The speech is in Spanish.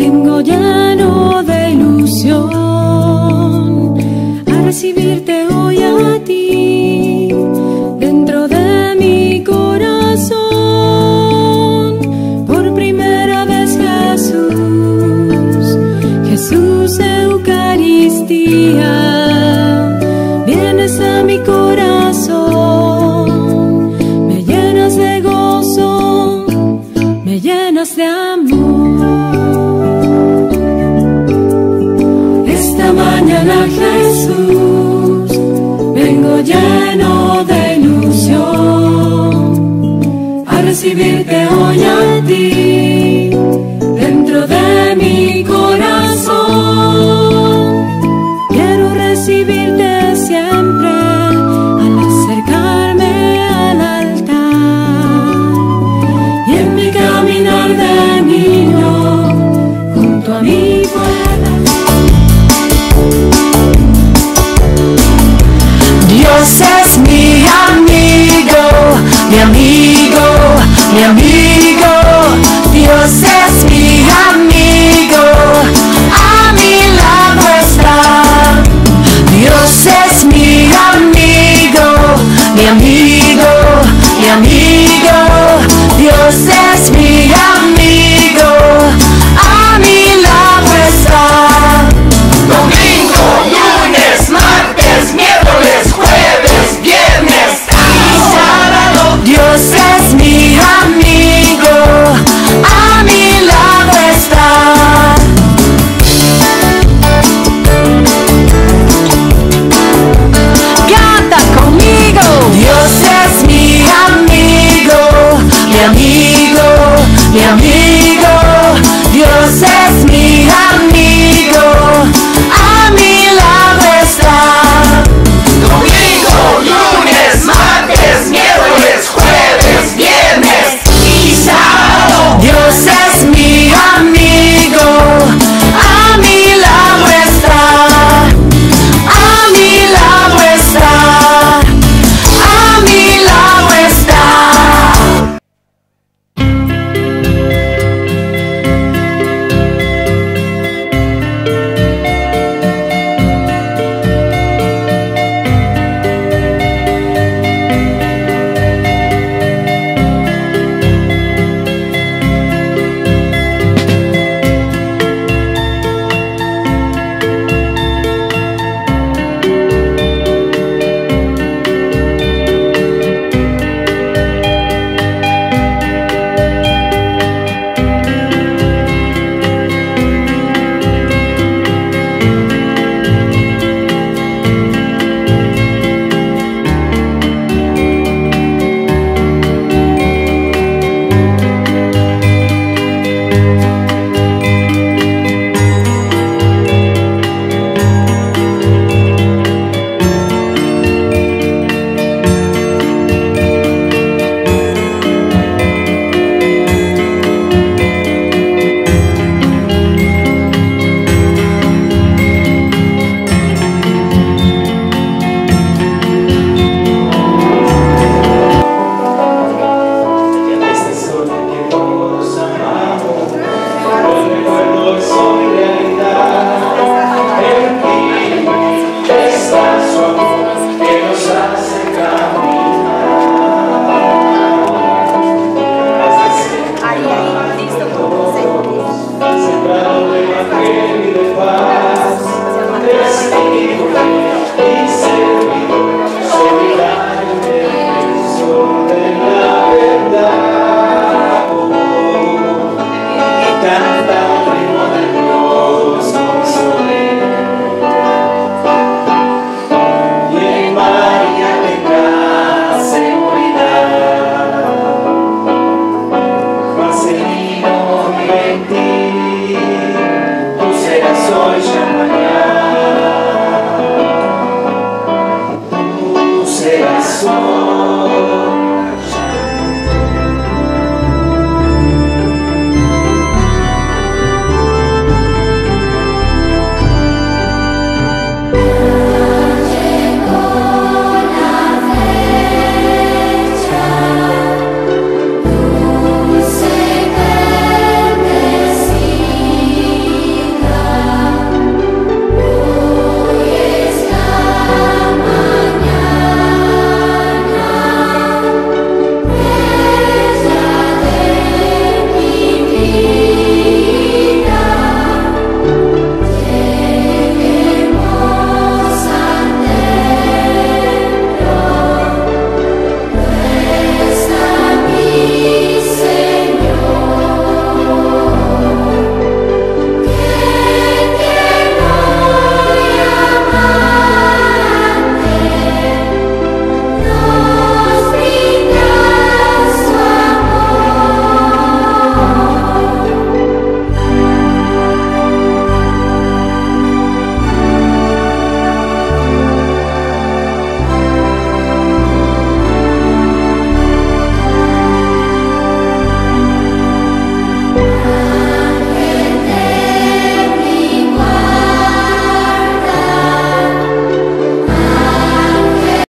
vengo lleno de ilusión mi amigo, mi amigo, Dios es. Dios es mi amor. Senhor sobre.